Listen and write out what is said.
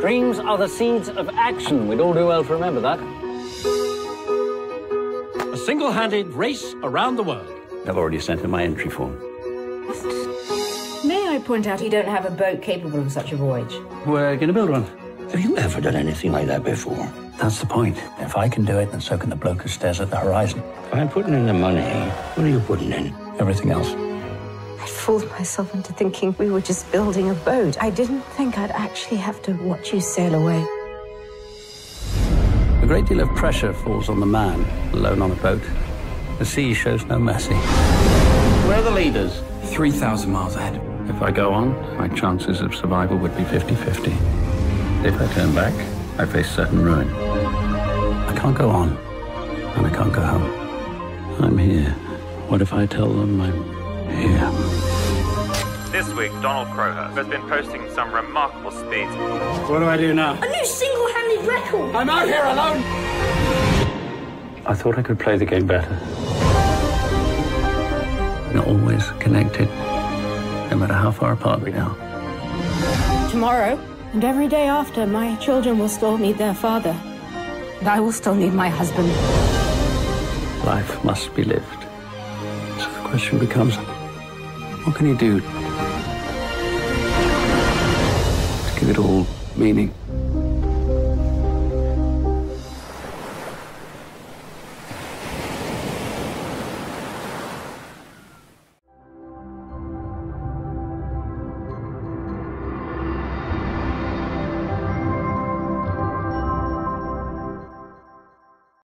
Dreams are the seeds of action. We'd all do well to remember that. A single-handed race around the world. I've already sent in my entry form. May I point out you don't have a boat capable of such a voyage? We're going to build one. Have you ever done anything like that before? That's the point. If I can do it, then so can the bloke who stares at the horizon. If I'm putting in the money, what are you putting in? Everything else. I fooled myself into thinking we were just building a boat. I didn't think I'd actually have to watch you sail away. A great deal of pressure falls on the man, alone on a boat. The sea shows no mercy. Where are the leaders? 3,000 miles ahead. If I go on, my chances of survival would be 50 50. If I turn back, I face certain ruin. I can't go on, and I can't go home. I'm here. What if I tell them I'm here? This week, Donald Crowhurst has been posting some remarkable speeds. What do I do now? A new single-handed record! I'm out here alone! I thought I could play the game better. We're always connected, no matter how far apart we are. Tomorrow, and every day after, my children will still need their father. And I will still need my husband. Life must be lived. So the question becomes, what can you do to give it all meaning?